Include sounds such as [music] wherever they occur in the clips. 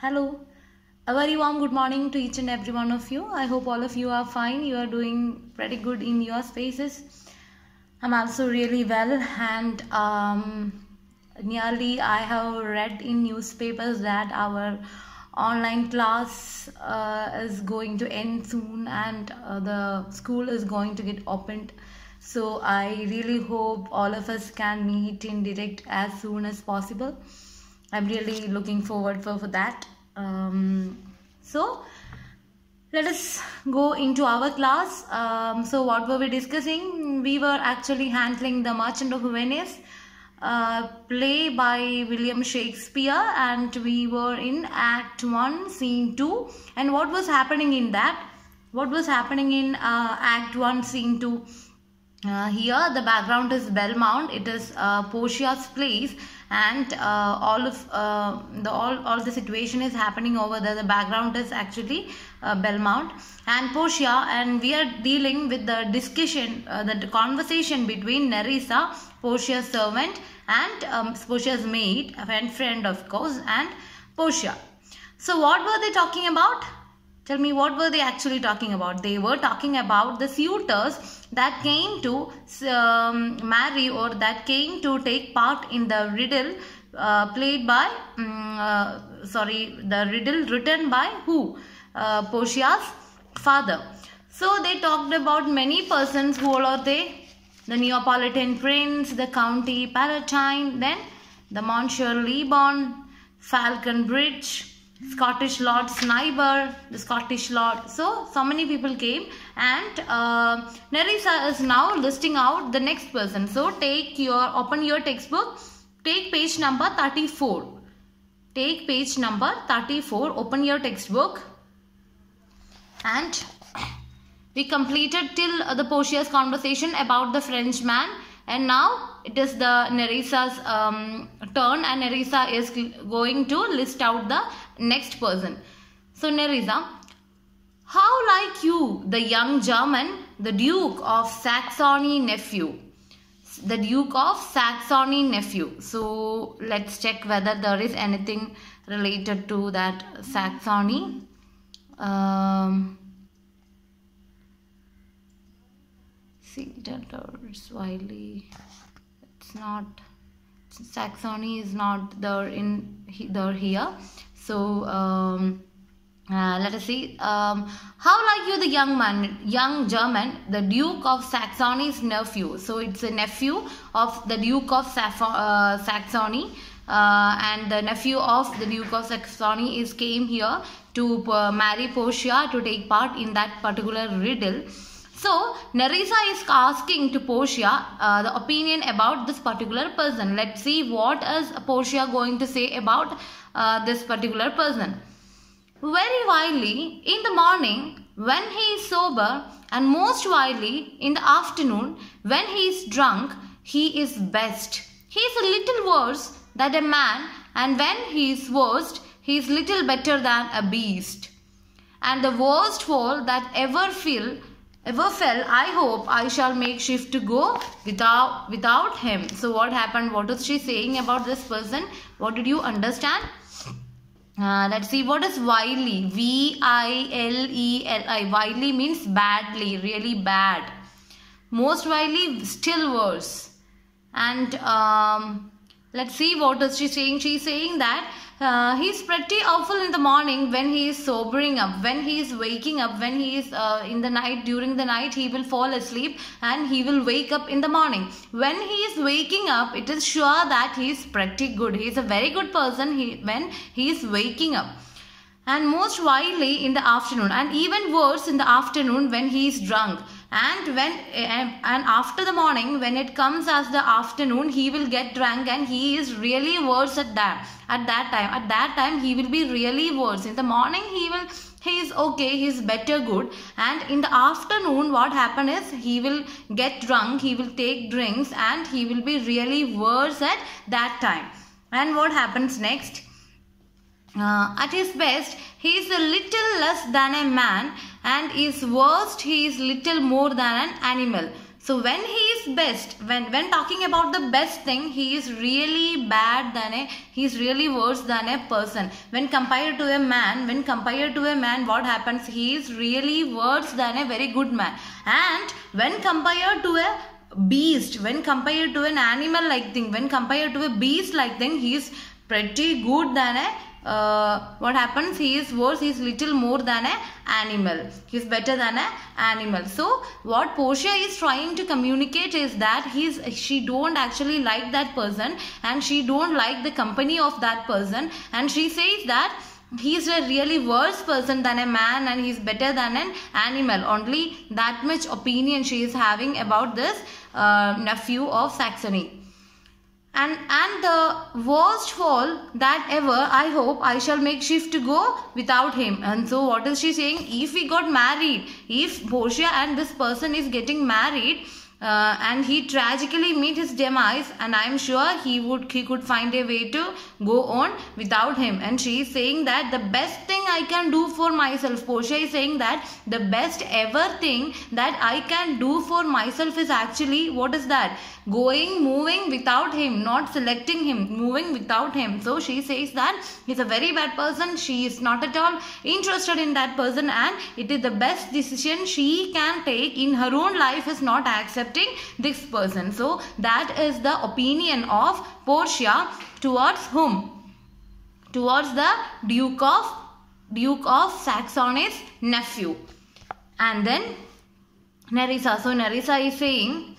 Hello. A very warm good morning to each and every one of you. I hope all of you are fine. You are doing pretty good in your spaces. I'm also really well, and um, nearly I have read in newspapers that our online class uh, is going to end soon and uh, the school is going to get opened. So I really hope all of us can meet in direct as soon as possible. I'm really looking forward for, for that. Um, so let us go into our class. Um, so what were we discussing? We were actually handling the Merchant of Venice uh, play by William Shakespeare and we were in Act 1 Scene 2 and what was happening in that? What was happening in uh, Act 1 Scene 2? Uh, here the background is Belmont. It is uh, Portia's place, and uh, all of uh, the all all the situation is happening over there. The background is actually uh, Belmont and Portia, and we are dealing with the discussion, uh, the conversation between Nerissa, Portia's servant, and um, Portia's maid and friend, of course, and Portia. So, what were they talking about? Tell me what were they actually talking about? They were talking about the suitors that came to um, marry or that came to take part in the riddle uh, played by, um, uh, sorry, the riddle written by who? Uh, Portia's father. So they talked about many persons. Who all are they? The Neapolitan prince, the county palatine, then the Monsieur Le Bon, Falcon Bridge, Scottish Lord Sniper, the Scottish Lord. So, so many people came and uh, Nerissa is now listing out the next person. So, take your, open your textbook, take page number 34. Take page number 34, open your textbook and we completed till the Portia's conversation about the Frenchman and now it is the Nerissa's um, turn and Nerissa is going to list out the next person. So Nerissa, how like you, the young German, the Duke of Saxony nephew? The Duke of Saxony nephew. So let's check whether there is anything related to that Saxony. Um, see, Deltors, Wiley. It's not. Saxony is not there in there here. So um, uh, let us see. Um, how like you, the young man, young German, the Duke of Saxony's nephew. So it's a nephew of the Duke of uh, Saxony. Uh, and the nephew of the Duke of Saxony is came here to uh, marry Portia to take part in that particular riddle. So, Nerissa is asking to Portia uh, the opinion about this particular person. Let's see what is Portia going to say about uh, this particular person. Very widely in the morning when he is sober and most widely in the afternoon when he is drunk, he is best. He is a little worse than a man and when he is worst, he is little better than a beast. And the worst fall that ever fell ever fell i hope i shall make shift to go without without him so what happened what is she saying about this person what did you understand let's see what is wily v i l e l i. Wily means badly really bad. Most wily still worse. And um, let's see what is she saying. She's saying that uh, he's pretty awful in the morning when he is sobering up when he is waking up when he is uh, in the night during the night he will fall asleep and he will wake up in the morning. When he is waking up it is sure that he is pretty good. He is a very good person he, when he is waking up. And most widely in the afternoon and even worse in the afternoon when he is drunk and when and after the morning when it comes as the afternoon he will get drunk and he is really worse at that at that time. At that time he will be really worse. In the morning he will he is okay he is better good. And in the afternoon what happen is he will get drunk he will take drinks and he will be really worse at that time. And what happens next uh, at his best he is a little less than a man and his worst he is little more than an animal. So when he is best when when talking about the best thing he is really bad than a he is really worse than a person. When compared to a man when compared to a man what happens? He is really worse than a very good man. And when compared to a beast when compared to an animal like thing when compared to a beast like thing he is pretty good than a uh, what happens? He is worse. He is little more than a animal. He is better than a animal. So what portia is trying to communicate is that he's she don't actually like that person and she don't like the company of that person. And she says that he's a really worse person than a man and he's better than an animal. Only that much opinion she is having about this uh, nephew of saxony and and the worst fall that ever i hope i shall make shift to go without him. And so what is she saying? If we got married if portia and this person is getting married uh, and he tragically meet his demise and i am sure he would he could find a way to go on without him. And she is saying that the best thing i can do for myself portia is saying that the best ever thing that i can do for myself is actually what is that? Going moving without him not selecting him moving without him. So she says that he's a very bad person. She is not at all interested in that person and it is the best decision she can take in her own life is not accepting this person so that is the opinion of portia towards whom towards the duke of duke of saxony's nephew and then nerissa so nerissa is saying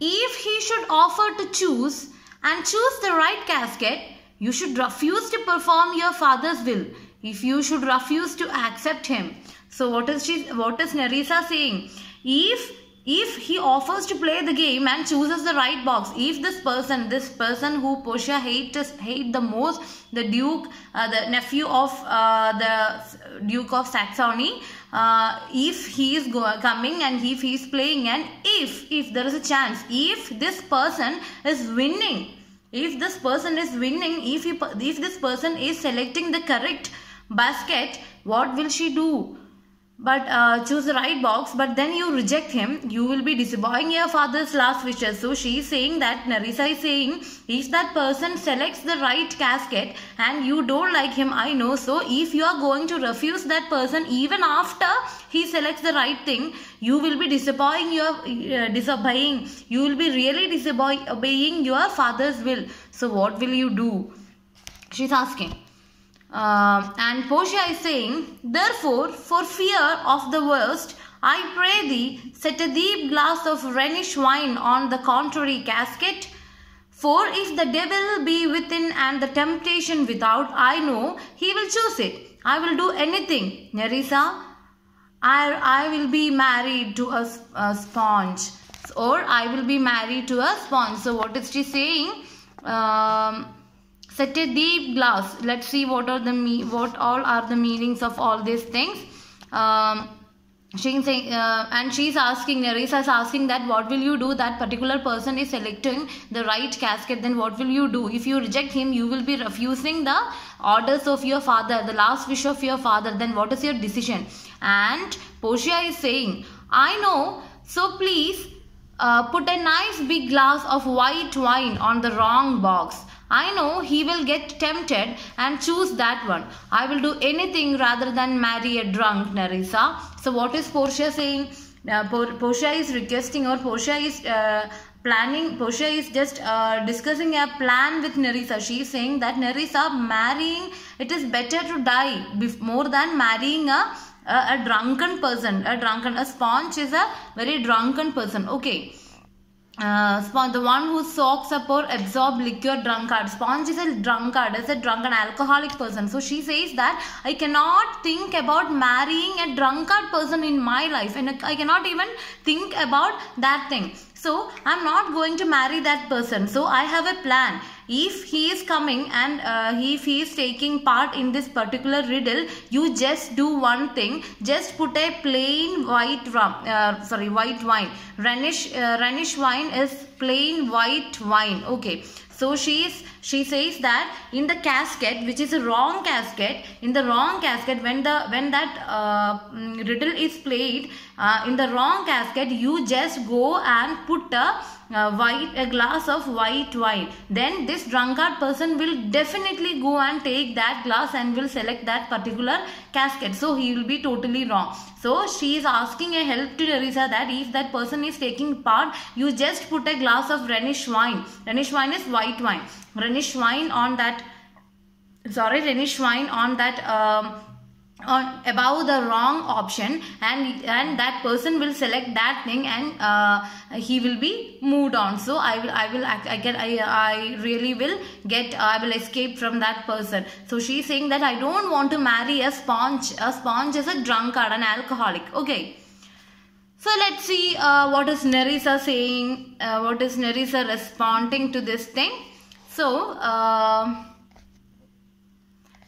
if he should offer to choose and choose the right casket, you should refuse to perform your father's will. If you should refuse to accept him. So what is she what is Nerissa saying? If if he offers to play the game and chooses the right box if this person this person who portia hates hate the most the duke uh, the nephew of uh, the duke of saxony uh, if he is go- coming and if he is playing and if if there is a chance if this person is winning if this person is winning if he, if this person is selecting the correct basket what will she do but uh, choose the right box but then you reject him. You will be disobeying your father's last wishes. So she is saying that nerissa is saying if that person selects the right casket and you don't like him i know. So if you are going to refuse that person even after he selects the right thing you will be disobeying your uh, disobeying. You will be really disobeying your father's will. So what will you do? She's asking um, and Portia is saying, Therefore, for fear of the worst, I pray thee, set a deep glass of Rhenish wine on the contrary casket. For if the devil be within and the temptation without, I know he will choose it. I will do anything. Nerissa, I, I will be married to a, a sponge. Or I will be married to a sponge. So what is she saying? Um, set a deep glass. Let's see what are the me what all are the meanings of all these things. Um, she's saying uh, and she's asking Nerissa is asking that what will you do? That particular person is selecting the right casket then what will you do? If you reject him you will be refusing the orders of your father the last wish of your father. Then what is your decision? And Portia is saying I know. So please uh, put a nice big glass of white wine on the wrong box I know he will get tempted and choose that one. I will do anything rather than marry a drunk, Nerissa. So what is Portia saying? Uh, Portia is requesting or Portia is uh, planning, Portia is just uh, discussing a plan with Nerissa. She is saying that Nerissa marrying, it is better to die more than marrying a, a, a drunken person. A drunken, a sponge is a very drunken person. Okay uh, the one who soaks up or absorb liquor drunkard. Sponge is a drunkard, is a drunken alcoholic person. So she says that I cannot think about marrying a drunkard person in my life and I cannot even think about that thing. So I'm not going to marry that person. So I have a plan. If he is coming and uh, if he is taking part in this particular riddle you just do one thing. Just put a plain white rum uh, sorry white wine. Rhenish uh, Rhenish wine is plain white wine. Okay So she is she says that in the casket, which is a wrong casket, in the wrong casket, when the when that uh, mm, riddle is played uh, in the wrong casket, you just go and put a uh, white a glass of white wine. Then this drunkard person will definitely go and take that glass and will select that particular casket. So he will be totally wrong. So she is asking a help to Nerissa that if that person is taking part you just put a glass of Rhenish wine. Rhenish wine is white wine. Rhenish wine on that sorry Rhenish wine on that um, on above the wrong option and and that person will select that thing and uh, he will be moved on. So i will i will i get i i really will get i will escape from that person. So she's saying that i don't want to marry a sponge a sponge is a drunkard an alcoholic. Okay. So let's see uh, what is Nerissa saying uh, what is Nerissa responding to this thing? So uh,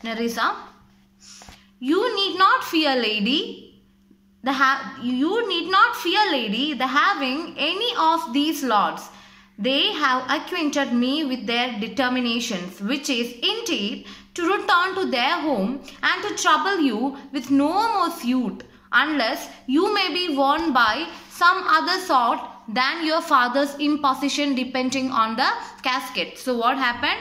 Nerissa you need not fear, lady. The ha- you need not fear, lady, the having any of these lords. They have acquainted me with their determinations, which is indeed to return to their home and to trouble you with no more suit, unless you may be won by some other sort than your father's imposition depending on the casket. So what happened?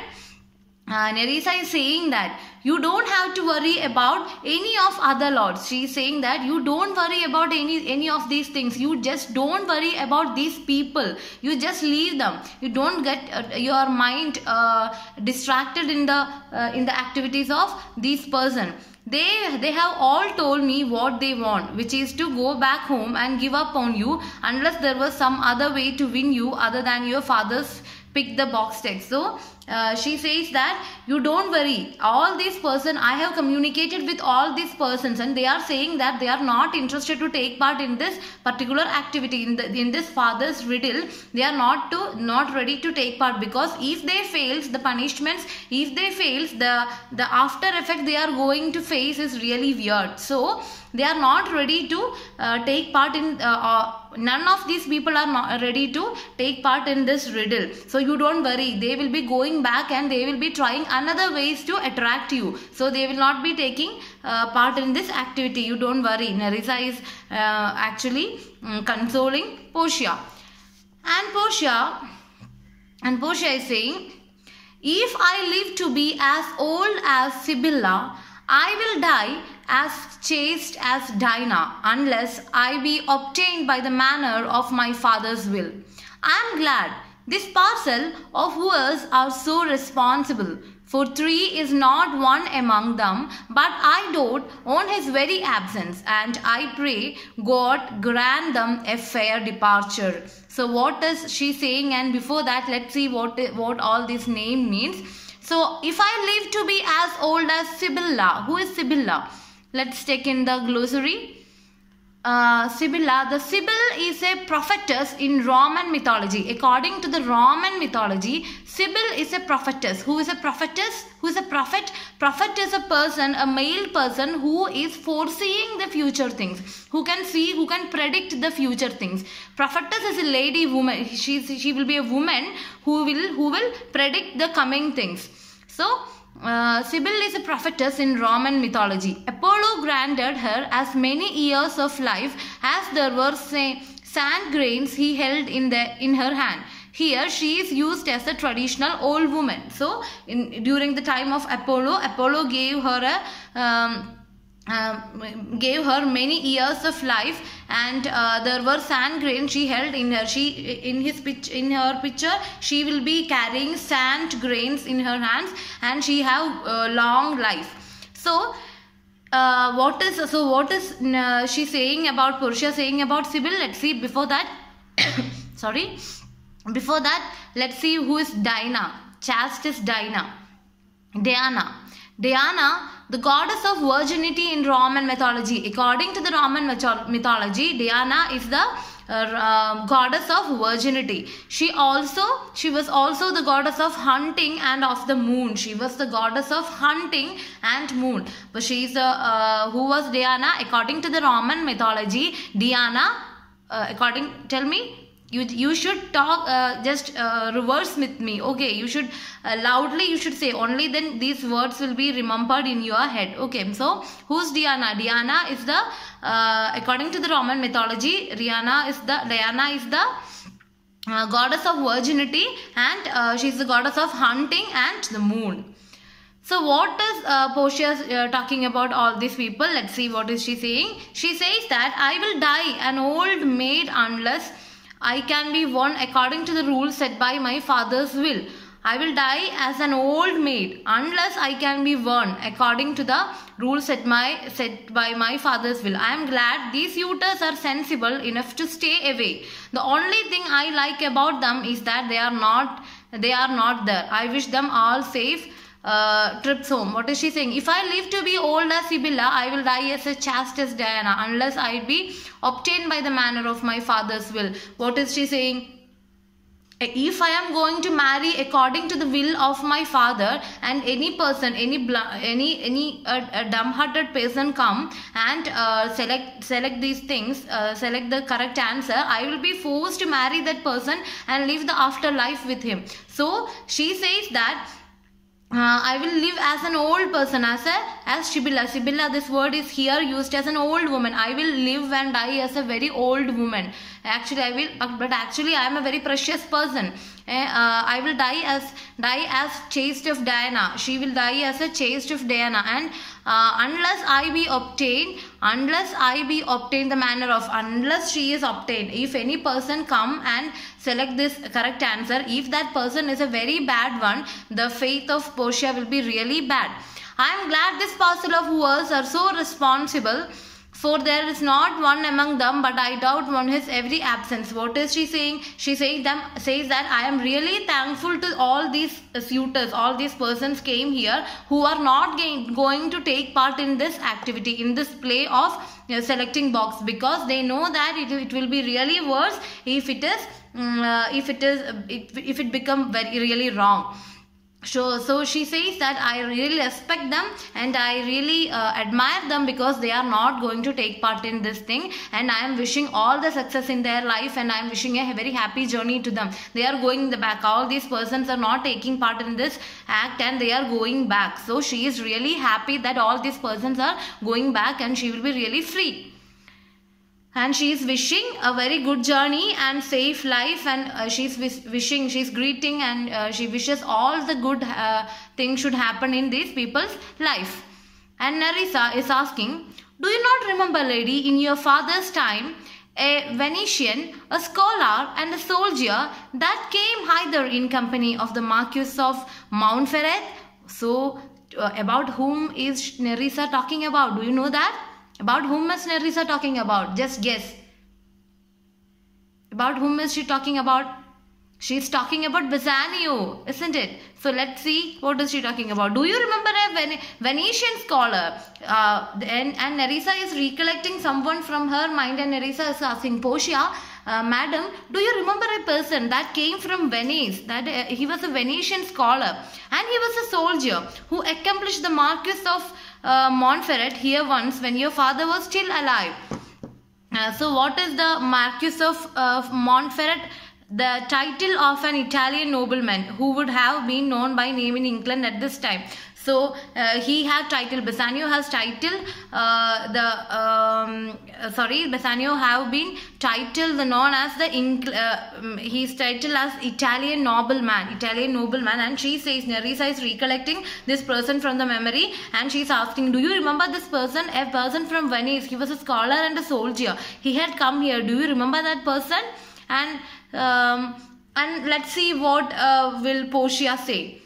Uh, Nerissa is saying that you don't have to worry about any of other lords. She is saying that you don't worry about any any of these things. You just don't worry about these people. You just leave them. You don't get uh, your mind uh, distracted in the uh, in the activities of this person. They they have all told me what they want which is to go back home and give up on you unless there was some other way to win you other than your father's pick the box text. So uh, she says that you don't worry. All these person i have communicated with all these persons and they are saying that they are not interested to take part in this particular activity. In the in this father's riddle they are not to not ready to take part because if they fails the punishments if they fails the the after effect they are going to face is really weird. So they are not ready to uh, take part in uh, uh, none of these people are not ready to take part in this riddle. So you don't worry. They will be going back and they will be trying another ways to attract you. So they will not be taking uh, part in this activity. You don't worry. Nerissa is uh, actually um, consoling Portia. And Portia and Portia is saying if I live to be as old as Sibylla I will die as chaste as Dinah, unless I be obtained by the manner of my father's will. I am glad this parcel of wooers are so responsible, for three is not one among them, but I dote on his very absence, and I pray God grant them a fair departure. So what is she saying? And before that, let's see what, what all this name means. So if I live to be as old as Sibylla, who is Sibylla? Let's take in the glossary. Uh, Sibylla, the Sibyl is a prophetess in Roman mythology. According to the Roman mythology, Sibyl is a prophetess. Who is a prophetess? Who is a prophet? Prophet is a person, a male person who is foreseeing the future things, who can see, who can predict the future things. Prophetess is a lady woman. She, she will be a woman who will, who will predict the coming things. So, uh, Sibyl is a prophetess in Roman mythology. Apollo granted her as many years of life as there were sand grains he held in, the, in her hand. Here she is used as a traditional old woman. So in, during the time of Apollo, Apollo gave her a um, um, gave her many years of life and uh, there were sand grains she held in her she in his pitch in her picture she will be carrying sand grains in her hands and she have uh, long life. So uh, what is so what is uh, she saying about Portia saying about Sibyl? Let's see before that [coughs] sorry before that let's see who is Dinah. Chaste is Dinah. Diana. Diana the goddess of virginity in Roman mythology. According to the Roman mythology, Diana is the uh, uh, goddess of virginity. She also, she was also the goddess of hunting and of the moon. She was the goddess of hunting and moon. But she is uh, who was Diana? According to the Roman mythology, Diana, uh, according, tell me, you you should talk uh, just uh, reverse with me okay you should uh, loudly you should say only then these words will be remembered in your head okay so who's diana diana is the uh, according to the roman mythology diana is the diana is the uh, goddess of virginity and uh, she's the goddess of hunting and the moon so what is uh, Portia uh, talking about all these people? Let's see what is she saying. She says that I will die an old maid unless I can be won according to the rules set by my father's will. I will die as an old maid unless I can be won according to the rules set, my, set by my father's will. I am glad these suitors are sensible enough to stay away. The only thing I like about them is that they are not they are not there. I wish them all safe uh, trips home. What is she saying? If I live to be old as Sibylla, I will die as a chaste as Diana, unless I be obtained by the manner of my father's will. What is she saying? if I am going to marry according to the will of my father and any person any any any uh, dumb-hearted person come and uh, select select these things uh, select the correct answer I will be forced to marry that person and live the afterlife with him so she says that uh, I will live as an old person, as a as Sibylla. Sibylla, this word is here used as an old woman. I will live and die as a very old woman. Actually, I will, but actually, I am a very precious person. Uh, I will die as die as chaste of Diana. She will die as a chaste of Diana, and uh, unless I be obtained, unless I be obtained the manner of, unless she is obtained. If any person come and select this correct answer, if that person is a very bad one, the faith of Portia will be really bad. I am glad this parcel of wooers are so responsible for there is not one among them, but I doubt one his every absence. What is she saying? She says them says that I am really thankful to all these suitors, all these persons came here who are not going to take part in this activity, in this play of selecting box because they know that it, it will be really worse if it is um, uh, if it is if it become very really wrong so so she says that i really respect them and i really uh, admire them because they are not going to take part in this thing. And i am wishing all the success in their life and i am wishing a very happy journey to them. They are going the back. All these persons are not taking part in this act and they are going back. So she is really happy that all these persons are going back and she will be really free and she is wishing a very good journey and safe life and uh, she's wishing she's greeting and uh, she wishes all the good uh, things should happen in these people's life and Nerissa is asking do you not remember lady in your father's time a Venetian, a scholar and a soldier that came hither in company of the Marquis of Montferrat. So, uh, about whom is Nerissa talking about? Do you know that? About whom is Nerissa talking about? Just guess. About whom is she talking about? She's talking about Bassanio, isn't it? So let's see what is she talking about. Do you remember a Ven Venetian scholar? Uh, and, and Nerissa is recollecting someone from her mind and Nerissa is asking Portia, uh, Madam, do you remember a person that came from Venice? That uh, he was a Venetian scholar and he was a soldier who accomplished the Marquis of uh, Montferrat here once when your father was still alive. Uh, so what is the Marquis of uh, Montferrat? The title of an Italian nobleman who would have been known by name in England at this time. So uh, he had title. Bassanio has title. Uh, the um, sorry, Bassanio have been titled known as the uh, he's titled as Italian nobleman, Italian nobleman, and she says Nerissa is recollecting this person from the memory, and she's asking, do you remember this person? A person from Venice. He was a scholar and a soldier. He had come here. Do you remember that person? And um, and let's see what uh, will Portia say.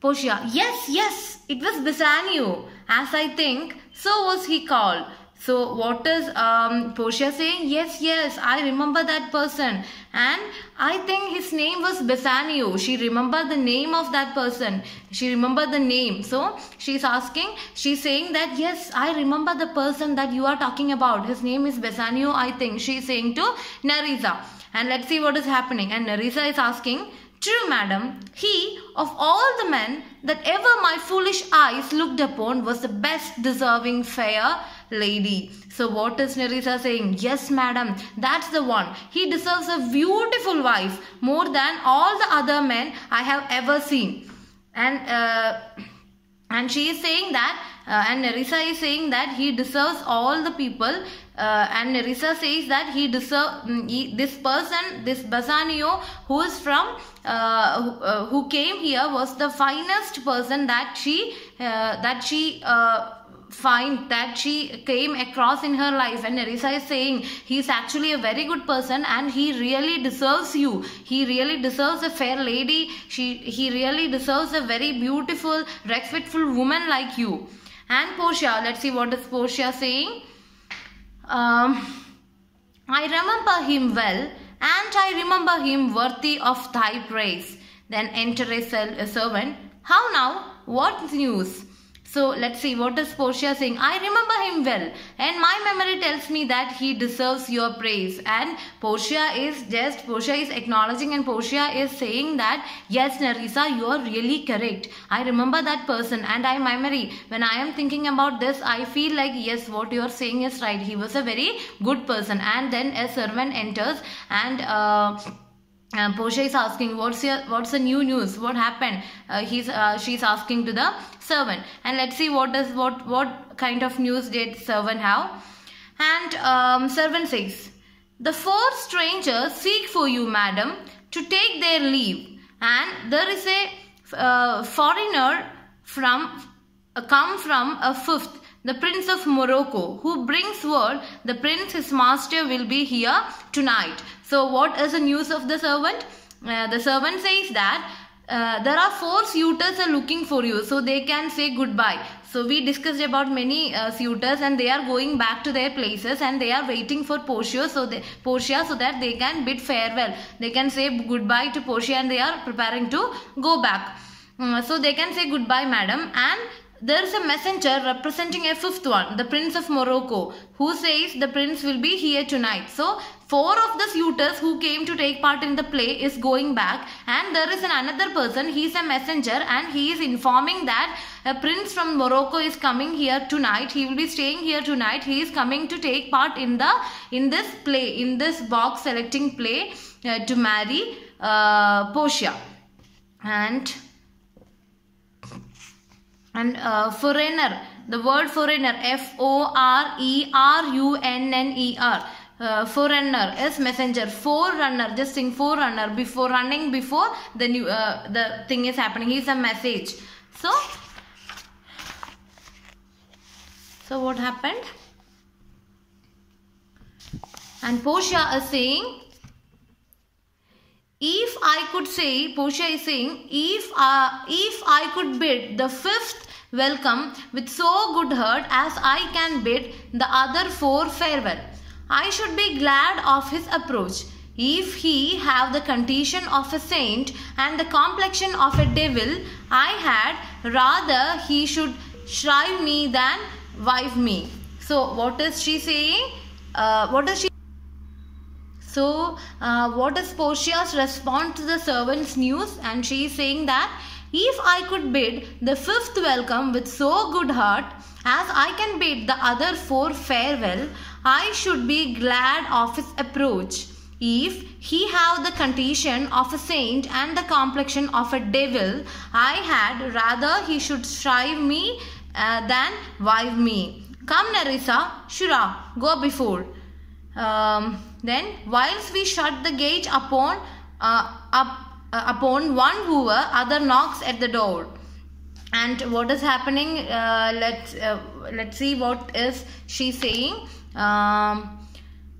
Portia, yes, yes, it was Bassanio. As I think, so was he called. So what is um, Portia saying? Yes, yes, I remember that person. And I think his name was Bassanio. She remembered the name of that person. She remembered the name. So she's asking, she's saying that, yes, I remember the person that you are talking about. His name is Bassanio, I think. She's saying to Nerissa. And let's see what is happening. And Nerissa is asking, True, madam, he, of all the men that ever my foolish eyes looked upon, was the best deserving fair lady. So, what is Nerissa saying? Yes, madam, that's the one. He deserves a beautiful wife more than all the other men I have ever seen. And, uh, and she is saying that uh, and Nerissa is saying that he deserves all the people uh, and Nerissa says that he deserve mm, this person this Bassanio who is from uh, who, uh, who, came here was the finest person that she uh, that she uh, find that she came across in her life and Nerissa is saying he's actually a very good person and he really deserves you he really deserves a fair lady she he really deserves a very beautiful respectful woman like you and Portia. Let's see what is Portia saying. Um, I remember him well and I remember him worthy of thy praise. Then enter a servant. How now? What news? So let's see what is Portia saying. I remember him well and my memory tells me that he deserves your praise. And Portia is just, Portia is acknowledging and Portia is saying that yes Nerissa you are really correct. I remember that person and I memory. When I am thinking about this I feel like yes what you are saying is right. He was a very good person and then a servant enters and uh, uh, Portia is asking what's your what's the new news? What happened? Uh, he's uh, she's asking to the servant. And let's see what does what what kind of news did servant have? And um, servant says the four strangers seek for you madam to take their leave. And there is a uh, forerunner from come from a fifth the prince of Morocco, who brings word the prince his master will be here tonight. So what is the news of the servant? Uh, the servant says that uh, there are four suitors are looking for you so they can say goodbye so we discussed about many uh, suitors and they are going back to their places and they are waiting for Portia so they, Portia so that they can bid farewell they can say goodbye to Portia and they are preparing to go back uh, so they can say goodbye madam and there is a messenger representing a fifth one, the Prince of Morocco, who says the prince will be here tonight. So, four of the suitors who came to take part in the play is going back and there is an another person, he is a messenger and he is informing that a prince from Morocco is coming here tonight. He will be staying here tonight. He is coming to take part in the in this play, in this box selecting play uh, to marry uh, Portia. And and uh, forerunner the word forerunner f o r e r u n n e r uh, forerunner is messenger forerunner just think forerunner before running before the new uh, the thing is happening he is a message. So so what happened? And Portia is saying if I could say, Portia is saying, if uh, if I could bid the fifth welcome with so good heart as I can bid the other four farewell. I should be glad of his approach. If he have the condition of a saint and the complexion of a devil, I had rather he should shrive me than wife me. So what is she saying? Uh, what is she? So uh, what is Portia's response to the servant's news? And she is saying that if I could bid the fifth welcome with so good heart as I can bid the other four farewell, I should be glad of his approach. If he have the condition of a saint and the complexion of a devil, I had rather he should shrive me uh, than wive me. Come Nerissa, Sirrah, go before. Um, then whilst we shut the gate upon uh, up uh, upon one wooer other knocks at the door and what is happening uh, let's uh, let's see what is she saying um,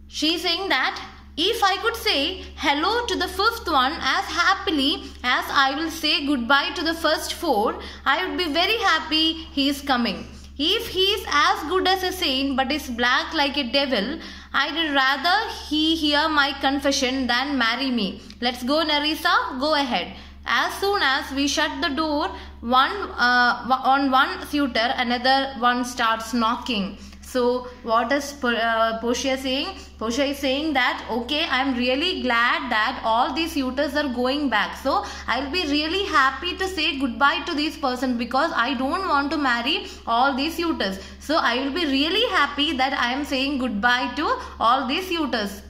she's saying that if I could say hello to the fifth one as happily as I will say goodbye to the first four, I would be very happy he is coming. If he is as good as a saint but is black like a devil, I'd rather he hear my confession than marry me. Let's go Nerissa, go ahead. As soon as we shut the door, one uh, on one suitor, another one starts knocking. So what is uh, Portia saying? Portia is saying that okay, I'm really glad that all these suitors are going back. So I'll be really happy to say goodbye to this person because I don't want to marry all these suitors. So I will be really happy that I am saying goodbye to all these suitors.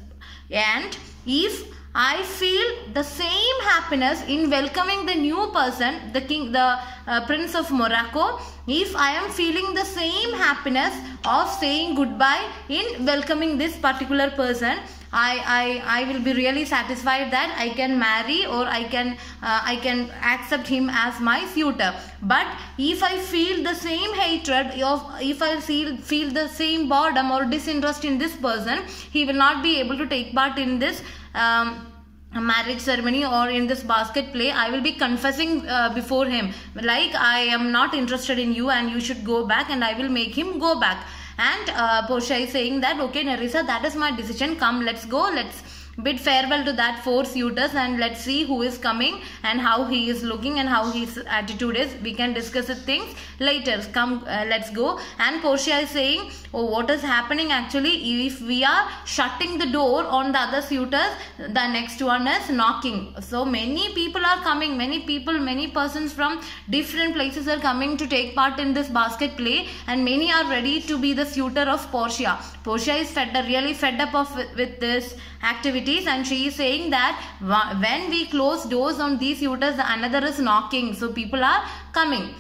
And if I feel the same happiness in welcoming the new person, the king, the uh, prince of Morocco. If I am feeling the same happiness of saying goodbye in welcoming this particular person, I, I, I will be really satisfied that I can marry or I can uh, I can accept him as my suitor. But if I feel the same hatred, of if I feel feel the same boredom or disinterest in this person, he will not be able to take part in this um, marriage ceremony or in this basket play i will be confessing uh, before him. Like i am not interested in you and you should go back and i will make him go back. And uh, portia is saying that okay nerissa that is my decision. Come let's go. Let's bid farewell to that four suitors and let's see who is coming and how he is looking and how his attitude is. We can discuss the things later. Come uh, let's go. And portia is saying oh what is happening actually? If we are shutting the door on the other suitors the next one is knocking. So many people are coming. Many people many persons from different places are coming to take part in this basket play and many are ready to be the suitor of portia. Portia is fed really fed up of with, with this activities. And she is saying that when we close doors on these suitors another is knocking. So people are coming.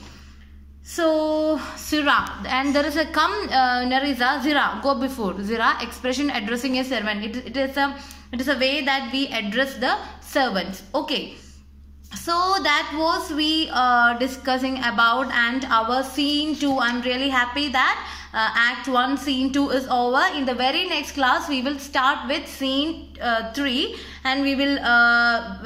So Sirrah and there is a come uh, Nerissa Sirrah go before. Sirrah expression addressing a servant. It, it is a it is a way that we address the servants. Okay so that was we uh, discussing about and our scene 2 i'm really happy that uh, act 1 scene 2 is over. In the very next class we will start with scene uh, 3 and we will uh,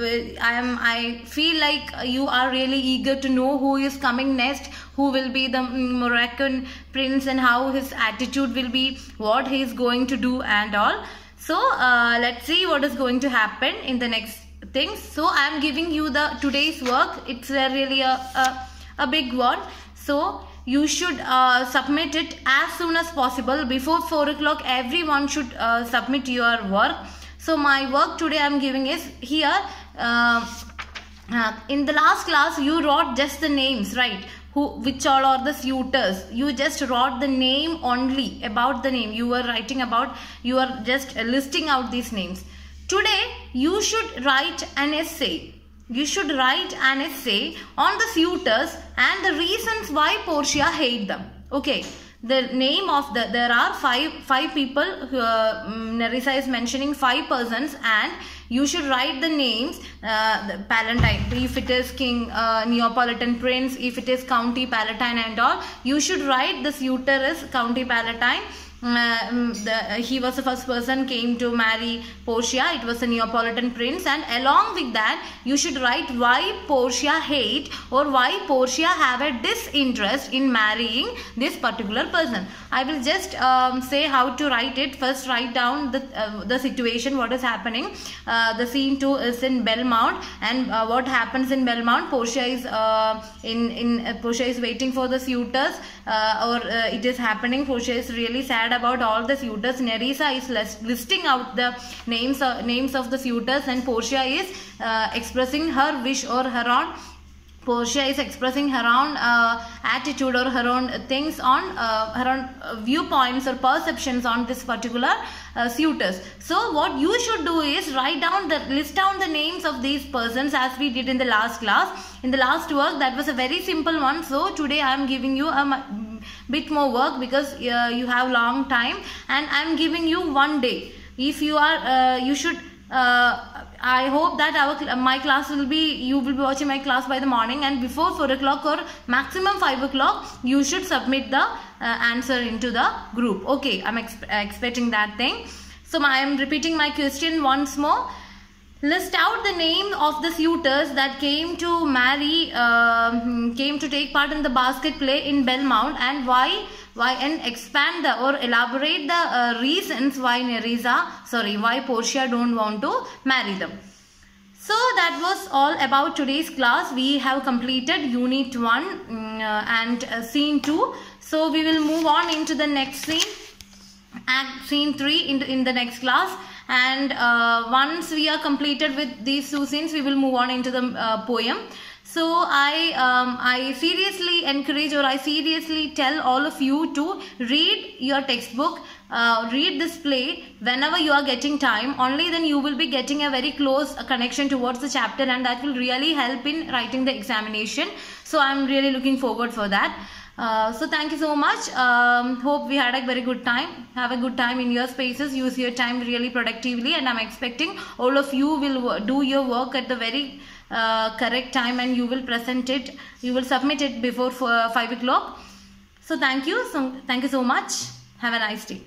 i am i feel like you are really eager to know who is coming next who will be the moroccan prince and how his attitude will be what he is going to do and all. So uh, let's see what is going to happen in the next things so i am giving you the today's work. It's really a, a, a big one so you should uh, submit it as soon as possible. Before 4 o'clock everyone should uh, submit your work. So my work today i'm giving is here uh, uh, in the last class you wrote just the names right? Who which all are the suitors. You just wrote the name only about the name. You were writing about you are just listing out these names today you should write an essay you should write an essay on the suitors and the reasons why Portia hate them. Okay. The name of the, there are five, five people, uh, mm, Nerissa is mentioning five persons and you should write the names, uh, the Palatine, if it is King uh, Neapolitan Prince, if it is County Palatine and all, you should write the suitor is County Palatine Mm, mm, the, uh, he was the first person came to marry Portia. It was a Neapolitan prince and along with that you should write why Portia hate or why Portia have a disinterest in marrying this particular person. I will just um, say how to write it. First write down the, uh, the situation what is happening. Uh, the scene 2 is in Belmont and uh, what happens in Belmont Portia is uh, in, in Portia is waiting for the suitors or it is happening. Portia is really sad about all the suitors. Nerissa is listing out the names names of the suitors and Portia is uh, expressing her wish or her own Portia is expressing her own uh, attitude or her own things on uh, her own uh, viewpoints or perceptions on this particular uh, suitors. So what you should do is write down the list down the names of these persons as we did in the last class. In the last work that was a very simple one. So today I am giving you a bit more work because uh, you have long time and I am giving you one day. If you are uh, you should I hope that our my class will be you will be watching my class by the morning and before 4 o'clock or maximum 5 o'clock you should submit the uh, answer into the group. Okay, I'm exp expecting that thing. So I am repeating my question once more. List out the name of the suitors that came to marry, uh, came to take part in the basket play in Belmont and why why and expand the or elaborate the uh, reasons why Nerissa, sorry, why Portia don't want to marry them. So that was all about today's class. We have completed unit 1 um, uh, and uh, scene 2. So we will move on into the next scene. act scene 3 in the, in the next class and uh, once we are completed with these two scenes we will move on into the uh, poem so i um, i seriously encourage or i seriously tell all of you to read your textbook uh, read this play whenever you are getting time. Only then you will be getting a very close connection towards the chapter and that will really help in writing the examination. So i'm really looking forward for that. Uh, so thank you so much. Um, hope we had a very good time. Have a good time in your spaces. Use your time really productively and i'm expecting all of you will do your work at the very uh, correct time and you will present it. You will submit it before 5 o'clock. So thank you. So thank you so much. Have a nice day